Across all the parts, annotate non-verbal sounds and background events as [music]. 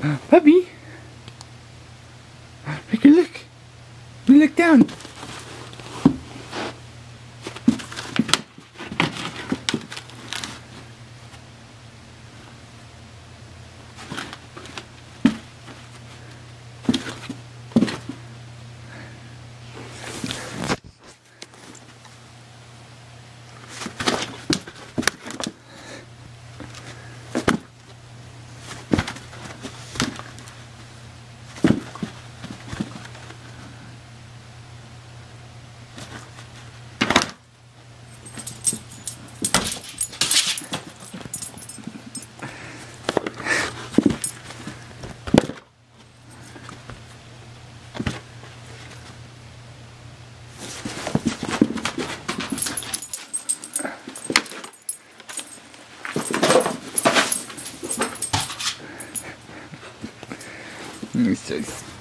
Puppy. Make her look. You look down. You're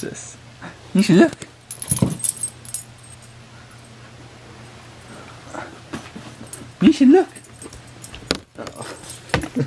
This? You should look. You should look. You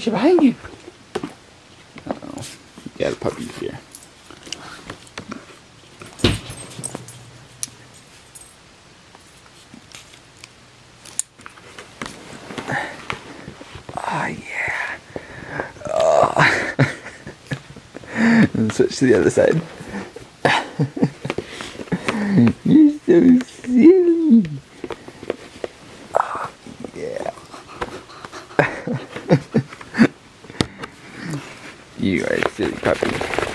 should behind you. Uh, oh, got a puppy here. Oh yeah. Oh. Ah. and [laughs] switch to the other side. [laughs] You're so silly. Oh yeah. You a silly puppy.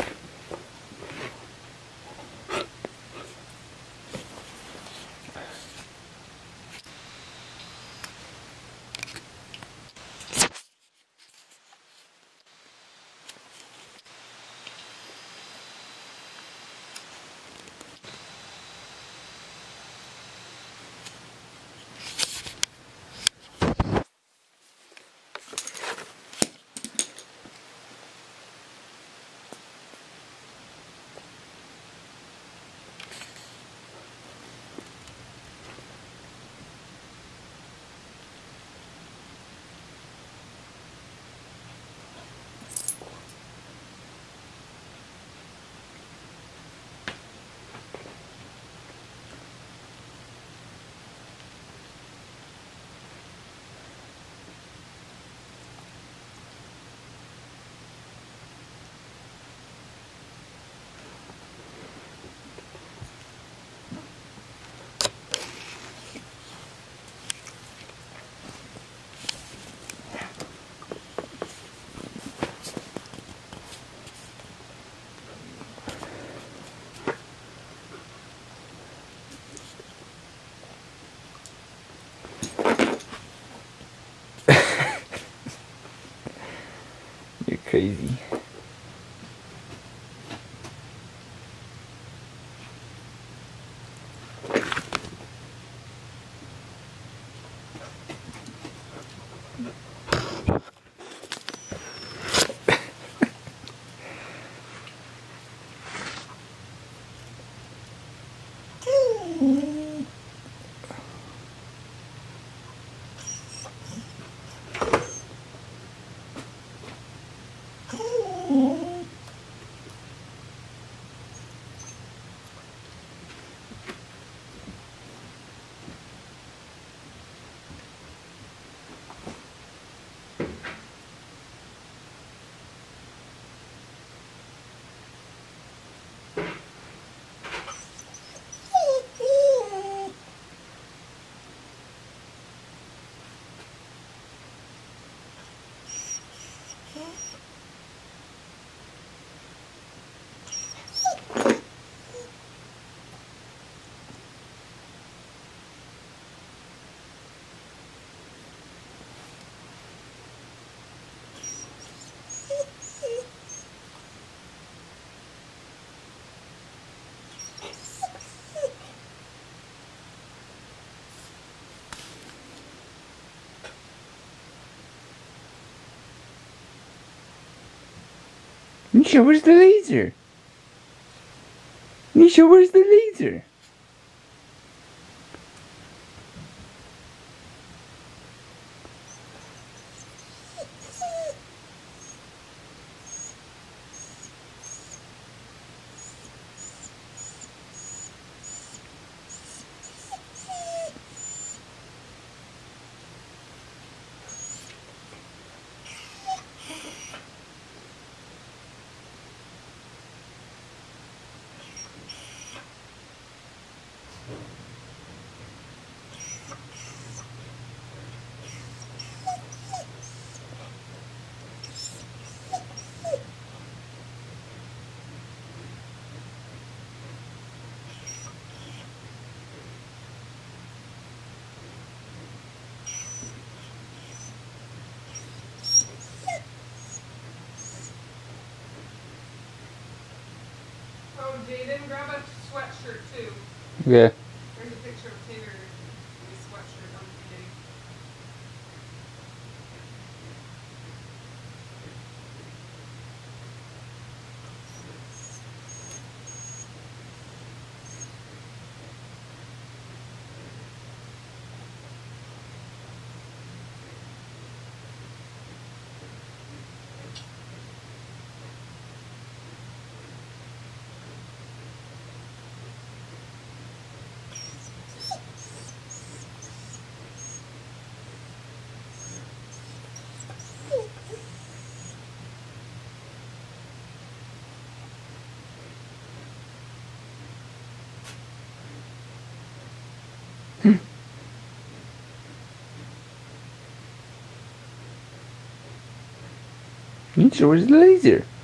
Crazy. Nisha, where's the laser? Nisha, where's the laser? Jaden, grab a sweatshirt too. Yeah. There's a picture of Taylor Nisha, where's the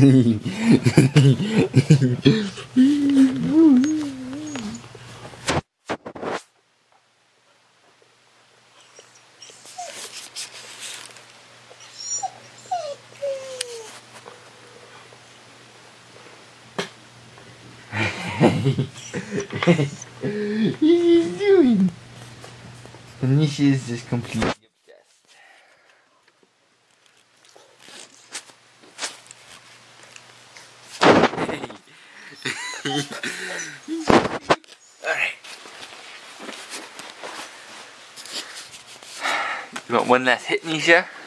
laser? He's doing. And Nisha is just completely You want one last hit, Nisha? One